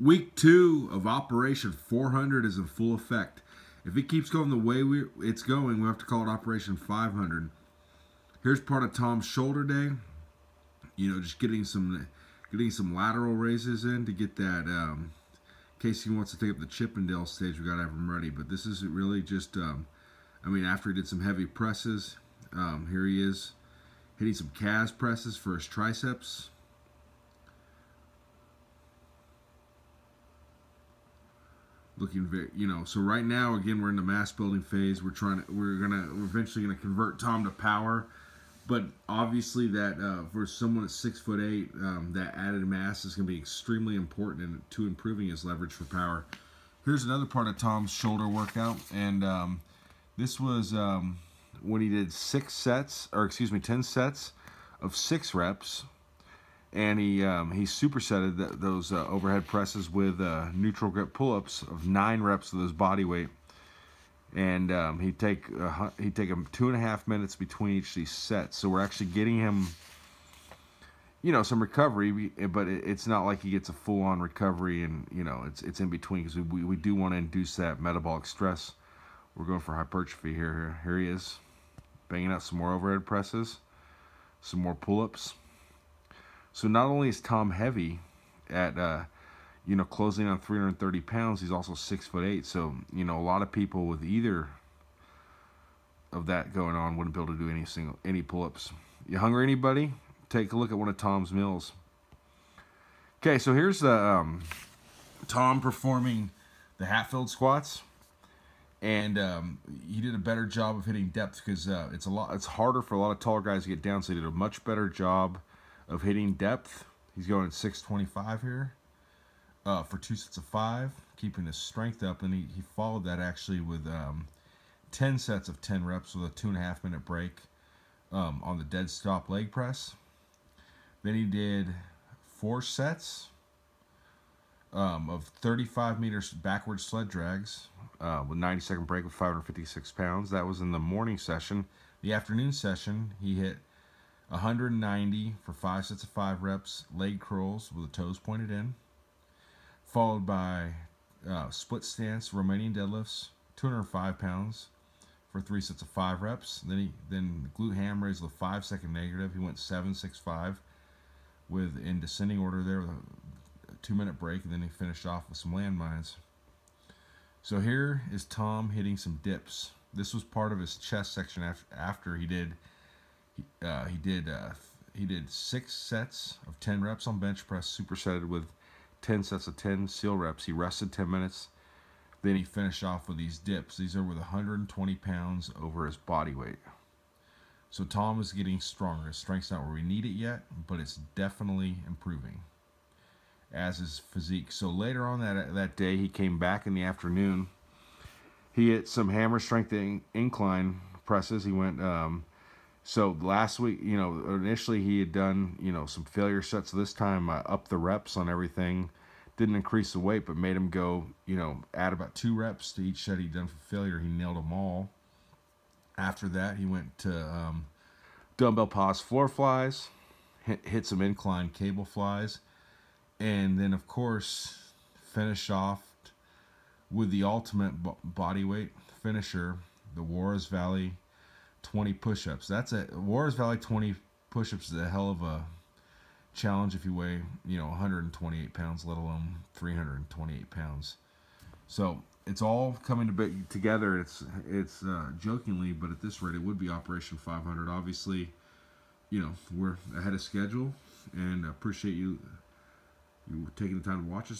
Week two of Operation 400 is in full effect. If it keeps going the way we it's going, we have to call it Operation 500. Here's part of Tom's shoulder day. You know, just getting some getting some lateral raises in to get that. Um, in case he wants to take up the Chippendale stage, we gotta have him ready. But this is really just. Um, I mean, after he did some heavy presses, um, here he is hitting some calves presses for his triceps. Looking very, you know. So right now, again, we're in the mass building phase. We're trying to, we're gonna, we're eventually gonna convert Tom to power, but obviously that uh, for someone at six foot eight, um, that added mass is gonna be extremely important in, to improving his leverage for power. Here's another part of Tom's shoulder workout, and um, this was um, when he did six sets, or excuse me, ten sets of six reps and he um, he supersetted th those uh, overhead presses with uh, neutral grip pull-ups of nine reps of those body weight, and um, he'd take uh, he'd take him two and a half minutes between each of these sets. So we're actually getting him, you know, some recovery, but it's not like he gets a full-on recovery, and you know, it's it's in between because we we do want to induce that metabolic stress. We're going for hypertrophy here. Here, here he is, banging out some more overhead presses, some more pull-ups so not only is Tom heavy at, uh, you know, closing on 330 pounds, he's also six foot eight. So, you know, a lot of people with either of that going on wouldn't be able to do any single, any pull-ups. You hungry anybody? Take a look at one of Tom's meals. Okay, so here's the, um, Tom performing the Hatfield squats and um, he did a better job of hitting depth because uh, it's a lot it's harder for a lot of taller guys to get down so he did a much better job of hitting depth. He's going 625 here uh, for two sets of five, keeping his strength up. And he, he followed that actually with um, 10 sets of 10 reps with a two and a half minute break um, on the dead stop leg press. Then he did four sets um, of 35 meters backward sled drags uh, with 90 second break with 556 pounds. That was in the morning session. The afternoon session, he hit 190 for five sets of five reps, leg curls with the toes pointed in, followed by uh, split stance Romanian deadlifts, 205 pounds for three sets of five reps. Then he then glute ham raise with a five second negative. He went seven six five with in descending order there with a two minute break, and then he finished off with some landmines. So here is Tom hitting some dips. This was part of his chest section after, after he did uh, he did uh, he did six sets of 10 reps on bench press, supersetted with 10 sets of 10 seal reps. He rested 10 minutes. Then he finished off with these dips. These are with 120 pounds over his body weight. So Tom is getting stronger. His strength's not where we need it yet, but it's definitely improving, as his physique. So later on that that day, he came back in the afternoon. He hit some hammer strength incline presses. He went um, so last week, you know, initially he had done, you know, some failure sets. This time, uh, up the reps on everything. Didn't increase the weight, but made him go, you know, add about two reps to each set he'd done for failure. He nailed them all. After that, he went to um, dumbbell pause floor flies, hit, hit some incline cable flies, and then, of course, finish off with the ultimate body weight finisher, the Juarez Valley 20 push-ups. That's a Juarez Valley 20 push-ups is a hell of a challenge if you weigh, you know, 128 pounds, let alone 328 pounds. So it's all coming to be together. It's it's uh, jokingly, but at this rate, it would be Operation 500. Obviously, you know, we're ahead of schedule, and appreciate you you taking the time to watch us.